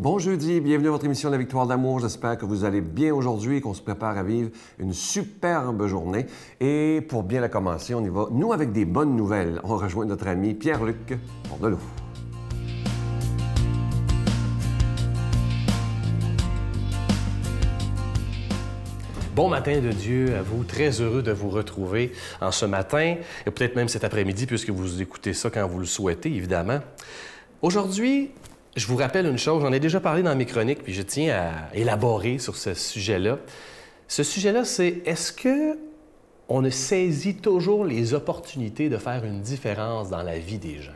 Bon jeudi, bienvenue à votre émission La Victoire d'amour. J'espère que vous allez bien aujourd'hui et qu'on se prépare à vivre une superbe journée. Et pour bien la commencer, on y va, nous, avec des bonnes nouvelles. On rejoint notre ami Pierre-Luc Bordelot. Bon matin de Dieu à vous, très heureux de vous retrouver en ce matin et peut-être même cet après-midi puisque vous écoutez ça quand vous le souhaitez, évidemment. Aujourd'hui, je vous rappelle une chose, j'en ai déjà parlé dans mes chroniques, puis je tiens à élaborer sur ce sujet-là. Ce sujet-là, c'est est-ce que on ne saisit toujours les opportunités de faire une différence dans la vie des gens?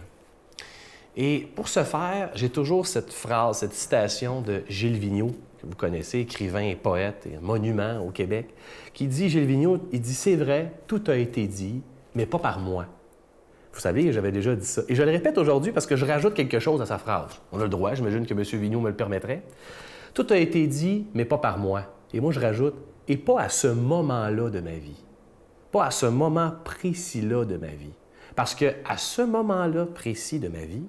Et pour ce faire, j'ai toujours cette phrase, cette citation de Gilles Vigneault, que vous connaissez, écrivain et poète et monument au Québec, qui dit, Gilles Vigneault, il dit, c'est vrai, tout a été dit, mais pas par moi. Vous savez, j'avais déjà dit ça. Et je le répète aujourd'hui parce que je rajoute quelque chose à sa phrase. On a le droit, j'imagine que M. Vigneault me le permettrait. Tout a été dit, mais pas par moi. Et moi, je rajoute, et pas à ce moment-là de ma vie. Pas à ce moment précis-là de ma vie. Parce que à ce moment-là précis de ma vie,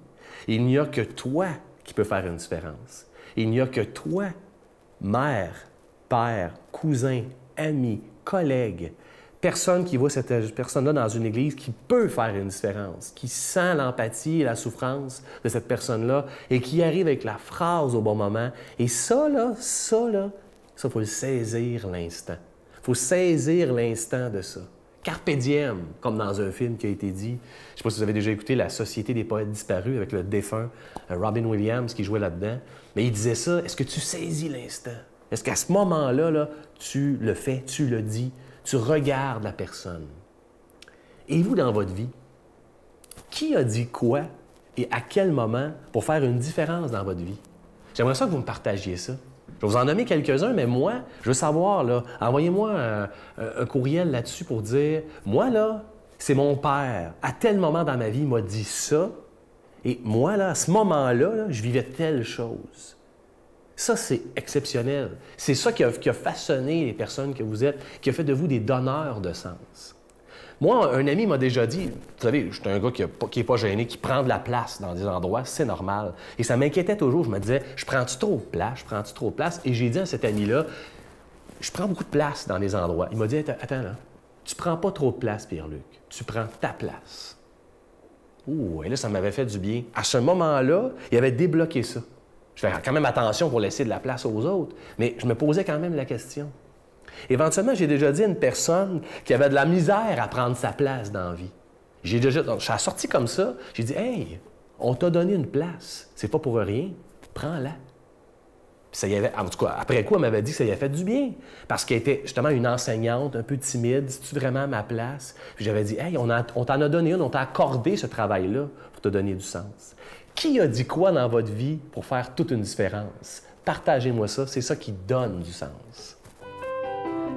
il n'y a que toi qui peux faire une différence. Il n'y a que toi, mère, père, cousin, ami, collègue, personne qui voit cette personne-là dans une église qui peut faire une différence, qui sent l'empathie et la souffrance de cette personne-là et qui arrive avec la phrase au bon moment. Et ça, là, ça, là, ça, faut le saisir l'instant. Faut saisir l'instant de ça. Carpe diem, comme dans un film qui a été dit. Je ne sais pas si vous avez déjà écouté La Société des poètes disparus avec le défunt euh, Robin Williams qui jouait là-dedans. Mais il disait ça, est-ce que tu saisis l'instant? Est-ce qu'à ce moment-là, là, tu le fais, tu le dis, tu regardes la personne? Et vous, dans votre vie, qui a dit quoi et à quel moment pour faire une différence dans votre vie? J'aimerais ça que vous me partagiez ça. Je vais vous en nommer quelques-uns, mais moi, je veux savoir, envoyez-moi un, courriel là-dessus pour dire, moi, là, c'est mon père. À tel moment dans ma vie, il m'a dit ça. Et moi, là, à ce moment-là, là, je vivais telle chose. Ça, c'est exceptionnel. C'est ça qui a, façonné les personnes que vous êtes, qui a fait de vous des donneurs de sens. Moi, un ami m'a déjà dit, vous savez, je suis un gars qui n'est pas gêné, qui prend de la place dans des endroits, c'est normal. Et ça m'inquiétait toujours. Je me disais, je prends-tu trop de place? Je prends-tu trop de place? Et j'ai dit à cet ami-là, je prends beaucoup de place dans des endroits. Il m'a dit, attends, là, tu prends pas trop de place, Pierre-Luc. Tu prends ta place. Ouh, et là, ça m'avait fait du bien. À ce moment-là, il avait débloqué ça. Je fais quand même attention pour laisser de la place aux autres, mais je me posais quand même la question. Éventuellement, j'ai déjà dit à une personne qui avait de la misère à prendre sa place dans la vie. J'ai déjà, je suis sorti comme ça, j'ai dit Hey, on t'a donné une place, c'est pas pour rien, prends-la. Ça y avait, en tout cas, après quoi, elle m'avait dit que ça y avait fait du bien. Parce qu'elle était justement une enseignante, un peu timide. C'est-tu vraiment ma place? Puis j'avais dit, hey, on, on t'en a donné une, on t'a accordé ce travail-là pour te donner du sens. Qui a dit quoi dans votre vie pour faire toute une différence? Partagez-moi ça, c'est ça qui donne du sens.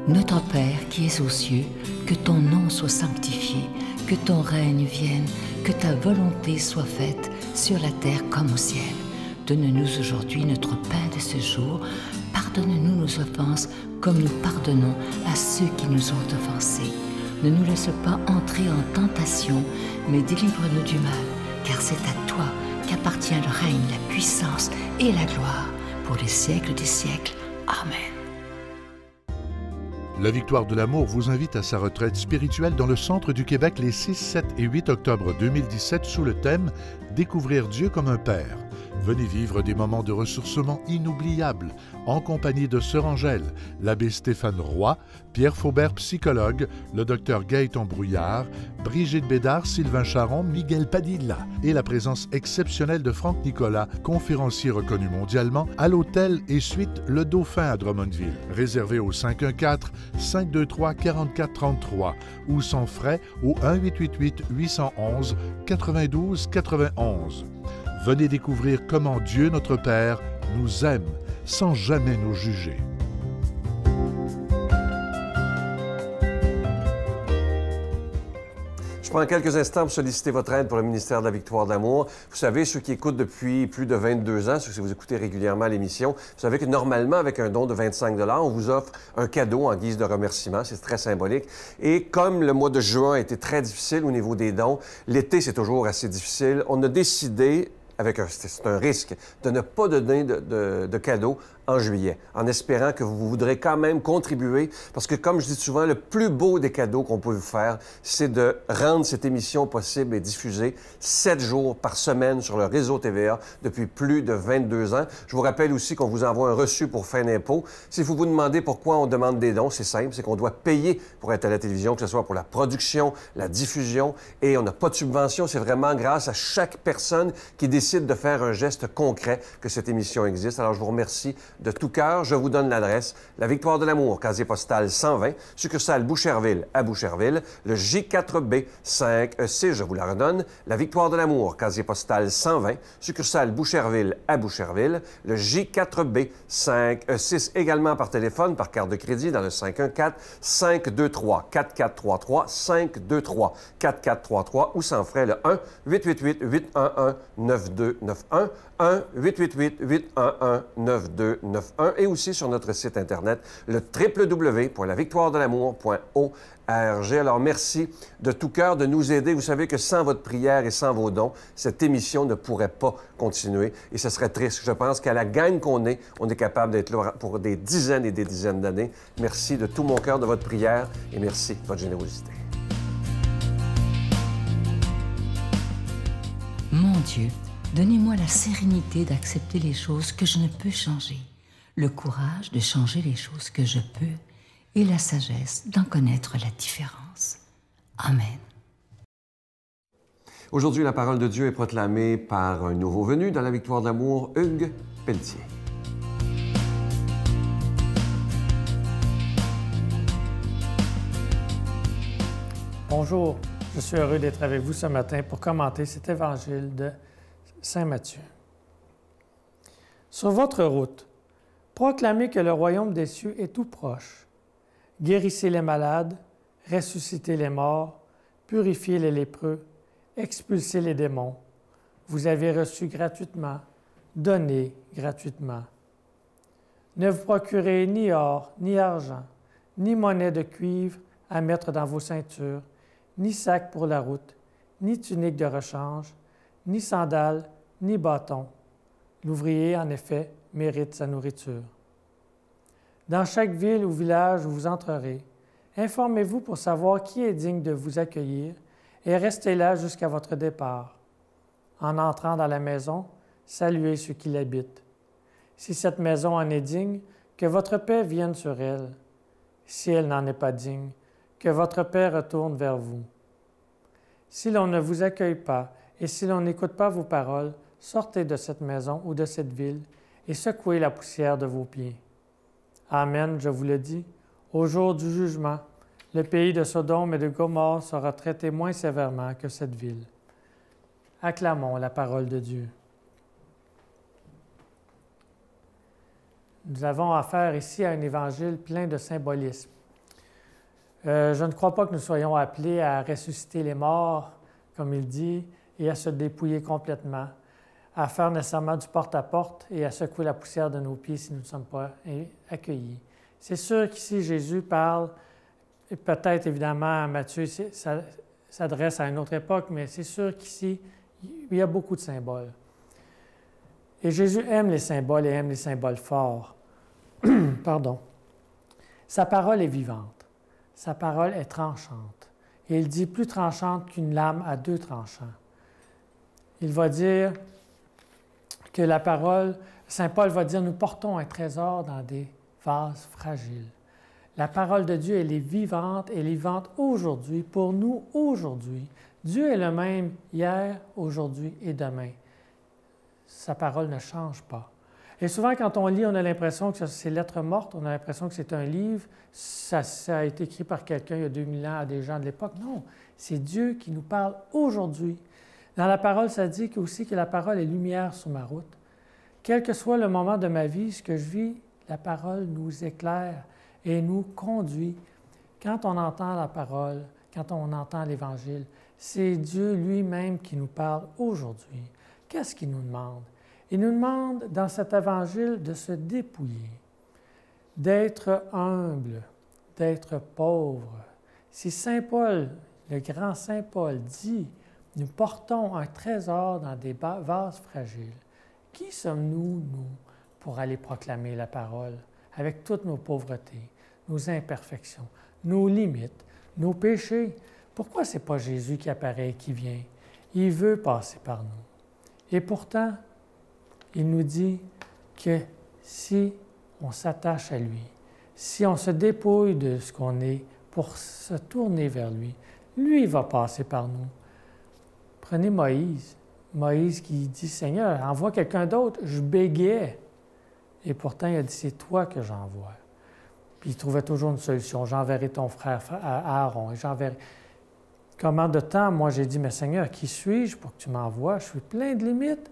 Notre Père qui es aux cieux, que ton nom soit sanctifié, que ton règne vienne, que ta volonté soit faite sur la terre comme au ciel. Donne-nous aujourd'hui notre pain de ce jour. Pardonne-nous nos offenses comme nous pardonnons à ceux qui nous ont offensés. Ne nous laisse pas entrer en tentation, mais délivre-nous du mal, car c'est à toi qu'appartient le règne, la puissance et la gloire pour les siècles des siècles. Amen. La Victoire de l'amour vous invite à sa retraite spirituelle dans le centre du Québec les 6, 7 et 8 octobre 2017 sous le thème Découvrir Dieu comme un Père. Venez vivre des moments de ressourcement inoubliables en compagnie de Sœur Angèle, l'abbé Stéphane Roy, Pierre Faubert, psychologue, le docteur Gaëtan Brouillard, Brigitte Bédard, Sylvain Charon, Miguel Padilla et la présence exceptionnelle de Franck Nicolas, conférencier reconnu mondialement, à l'hôtel et suite Le Dauphin à Drummondville. Réservé au 514-523-4433 ou sans frais au 1-888-811-92-91. Venez découvrir comment Dieu notre Père nous aime sans jamais nous juger. Je prends quelques instants pour solliciter votre aide pour le ministère de la Victoire de l'Amour. Vous savez, ceux qui écoutent depuis plus de 22 ans, ceux qui vous écoutez régulièrement l'émission, vous savez que normalement, avec un don de 25 on vous offre un cadeau en guise de remerciement. C'est très symbolique. Et comme le mois de juin a été très difficile au niveau des dons, l'été, c'est toujours assez difficile, on a décidé avec un, c'est un risque de ne pas donner de, de, de cadeaux en juillet, en espérant que vous voudrez quand même contribuer, parce que comme je dis souvent, le plus beau des cadeaux qu'on peut vous faire, c'est de rendre cette émission possible et diffusée sept jours par semaine sur le réseau TVA depuis plus de 22 ans. Je vous rappelle aussi qu'on vous envoie un reçu pour fin d'impôt. Si vous vous demandez pourquoi on demande des dons, c'est simple, c'est qu'on doit payer pour être à la télévision, que ce soit pour la production, la diffusion, et on n'a pas de subvention. C'est vraiment grâce à chaque personne qui décide de faire un geste concret que cette émission existe. Alors je vous remercie de tout cœur, je vous donne l'adresse. La Victoire de l'Amour, casier postal 120, succursale Boucherville à Boucherville, le J4B 5E6, je vous la redonne. La Victoire de l'Amour, casier postal 120, succursale Boucherville à Boucherville, le J4B 5E6, également par téléphone, par carte de crédit dans le 514-523-4433, 523-4433 ou sans frais le 1 888 811 9291 1 888 811 9291 et aussi sur notre site internet le www.lavictoiredelamour.org. Alors merci de tout cœur de nous aider. Vous savez que sans votre prière et sans vos dons, cette émission ne pourrait pas continuer et ce serait triste. Je pense qu'à la gagne qu'on est, on est capable d'être là pour des dizaines et des dizaines d'années. Merci de tout mon cœur de votre prière et merci de votre générosité. Mon Dieu, donnez-moi la sérénité d'accepter les choses que je ne peux changer, le courage de changer les choses que je peux et la sagesse d'en connaître la différence. Amen. Aujourd'hui, la parole de Dieu est proclamée par un nouveau venu dans la victoire d'amour, Hugues Pelletier. Bonjour, je suis heureux d'être avec vous ce matin pour commenter cet évangile de Saint Matthieu. Sur votre route, proclamez que le royaume des cieux est tout proche. Guérissez les malades, ressuscitez les morts, purifiez les lépreux, expulsez les démons. Vous avez reçu gratuitement, donnez gratuitement. Ne vous procurez ni or, ni argent, ni monnaie de cuivre à mettre dans vos ceintures, ni sac pour la route, ni tunique de rechange, ni sandales, ni bâton. L'ouvrier, en effet, mérite sa nourriture. Dans chaque ville ou village où vous entrerez, informez-vous pour savoir qui est digne de vous accueillir et restez là jusqu'à votre départ. En entrant dans la maison, saluez ceux qui l'habitent. Si cette maison en est digne, que votre paix vienne sur elle. Si elle n'en est pas digne, que votre paix retourne vers vous. Si l'on ne vous accueille pas et si l'on n'écoute pas vos paroles, sortez de cette maison ou de cette ville et secouez la poussière de vos pieds. Amen, je vous le dis, au jour du jugement, le pays de Sodome et de Gomorre sera traité moins sévèrement que cette ville. Acclamons la parole de Dieu. Nous avons affaire ici à un évangile plein de symbolisme. Euh, je ne crois pas que nous soyons appelés à ressusciter les morts, comme il dit, et à se dépouiller complètement, à faire nécessairement du porte-à-porte et à secouer la poussière de nos pieds si nous ne sommes pas accueillis. C'est sûr qu'ici, Jésus parle, et peut-être évidemment, Matthieu s'adresse à une autre époque, mais c'est sûr qu'ici, il y a beaucoup de symboles. Et Jésus aime les symboles et aime les symboles forts. Pardon. Sa parole est vivante. Sa parole est tranchante. Et il dit plus tranchante qu'une lame à deux tranchants. Il va dire que la parole, Saint Paul va dire, nous portons un trésor dans des vases fragiles. La parole de Dieu, elle est vivante, elle est vivante aujourd'hui, pour nous aujourd'hui. Dieu est le même hier, aujourd'hui et demain. Sa parole ne change pas. Et souvent, quand on lit, on a l'impression que c'est lettres mortes, on a l'impression que c'est un livre, ça, ça, a été écrit par quelqu'un il y a 2000 ans à des gens de l'époque. Non, c'est Dieu qui nous parle aujourd'hui. Dans la parole, ça dit aussi que la parole est lumière sur ma route. Quel que soit le moment de ma vie, ce que je vis, la parole nous éclaire et nous conduit. Quand on entend la parole, quand on entend l'Évangile, C'est Dieu lui-même qui nous parle aujourd'hui. Qu'est-ce qu'il nous demande? Il nous demande dans cet évangile de se dépouiller, d'être humble, d'être pauvre. Si Saint Paul, le grand Saint Paul dit, nous portons un trésor dans des vases fragiles, qui sommes-nous, nous, pour aller proclamer la parole avec toutes nos pauvretés, nos imperfections, nos limites, nos péchés? Pourquoi ce n'est pas Jésus qui apparaît et qui vient? Il veut passer par nous. Et pourtant, il nous dit que si on s'attache à lui, si on se dépouille de ce qu'on est pour se tourner vers lui, lui va passer par nous. Prenez Moïse. Moïse qui dit, Seigneur, envoie quelqu'un d'autre. Je bégayais. Et pourtant, il a dit, c'est toi que j'envoie. Puis il trouvait toujours une solution. J'enverrai ton frère Aaron et j'enverrai. Comment de temps, moi, j'ai dit, mais Seigneur, qui suis-je pour que tu m'envoies? Je suis plein de limites.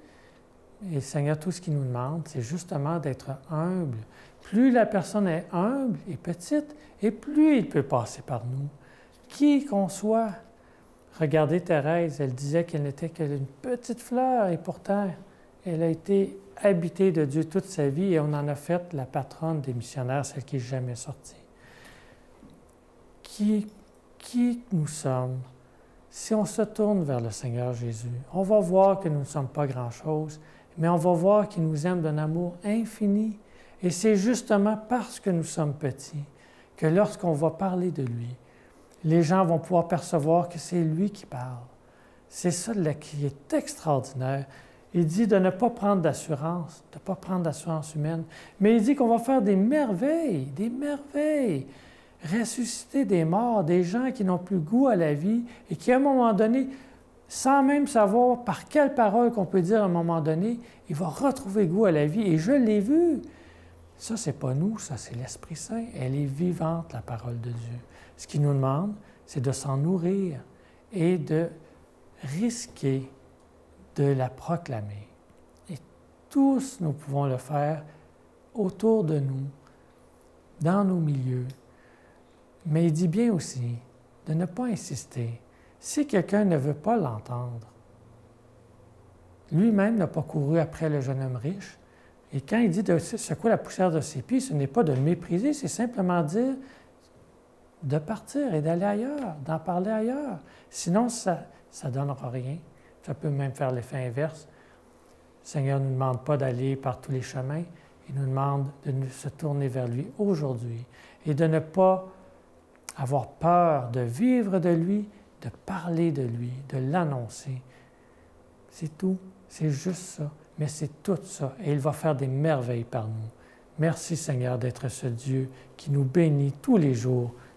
Et Seigneur, tout ce qu'il nous demande, c'est justement d'être humble. Plus la personne est humble et petite, et plus il peut passer par nous. Qui qu'on soit. Regardez Thérèse, elle disait qu'elle n'était qu'une petite fleur, et pourtant, elle a été habitée de Dieu toute sa vie, et on en a fait la patronne des missionnaires, celle qui n'est jamais sortie. Qui, qui nous sommes? Si on se tourne vers le Seigneur Jésus, on va voir que nous ne sommes pas grand-chose, mais on va voir qu'il nous aime d'un amour infini. Et c'est justement parce que nous sommes petits que lorsqu'on va parler de lui, les gens vont pouvoir percevoir que c'est lui qui parle. C'est ça qui est extraordinaire. Il dit de ne pas prendre d'assurance, de ne pas prendre d'assurance humaine, mais il dit qu'on va faire des merveilles, des merveilles, ressusciter des morts, des gens qui n'ont plus goût à la vie et qui, à un moment donné, sans même savoir par quelle parole qu'on peut dire à un moment donné, il va retrouver goût à la vie. Et je l'ai vu. Ça, c'est pas nous, ça, c'est l'Esprit Saint. Elle est vivante, la parole de Dieu. Ce qu'il nous demande, c'est de s'en nourrir et de risquer de la proclamer. Et tous, nous pouvons le faire autour de nous, dans nos milieux. Mais il dit bien aussi de ne pas insister si quelqu'un ne veut pas l'entendre, lui-même n'a pas couru après le jeune homme riche. Et quand il dit de secouer la poussière de ses pieds, ce n'est pas de le mépriser, c'est simplement dire de partir et d'aller ailleurs, d'en parler ailleurs. Sinon, ça ne donnera rien. Ça peut même faire l'effet inverse. Le Seigneur ne nous demande pas d'aller par tous les chemins, il nous demande de se tourner vers lui aujourd'hui et de ne pas avoir peur de vivre de lui, de parler de lui, de l'annoncer. C'est tout, c'est juste ça, mais c'est tout ça, et il va faire des merveilles par nous. Merci Seigneur d'être ce Dieu qui nous bénit tous les jours,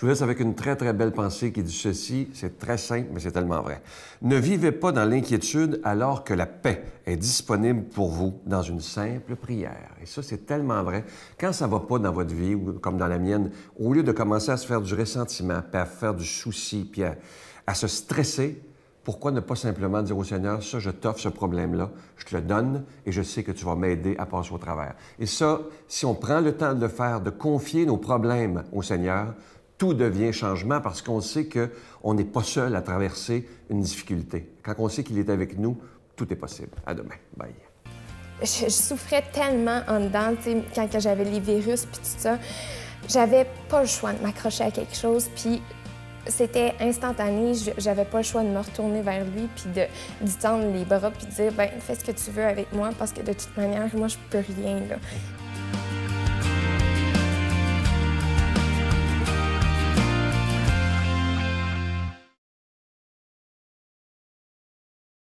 Je vous laisse avec une très, très belle pensée qui dit ceci. C'est très simple, mais c'est tellement vrai. Ne vivez pas dans l'inquiétude alors que la paix est disponible pour vous dans une simple prière. Et ça, c'est tellement vrai. Quand ça va pas dans votre vie, ou comme dans la mienne, au lieu de commencer à se faire du ressentiment, puis à faire du souci, puis à, à se stresser, pourquoi ne pas simplement dire au Seigneur, ça, je t'offre ce problème-là, je te le donne et je sais que tu vas m'aider à passer au travers. Et ça, si on prend le temps de le faire, de confier nos problèmes au Seigneur, tout devient changement parce qu'on sait qu'on n'est pas seul à traverser une difficulté. Quand on sait qu'il est avec nous, tout est possible. À demain. Bye. Je, souffrais tellement en dedans, quand j'avais les virus puis tout ça. J'avais pas le choix de m'accrocher à quelque chose, puis c'était instantané. J'avais pas le choix de me retourner vers lui puis de tendre les bras puis de dire ben fais ce que tu veux avec moi parce que de toute manière moi je peux rien.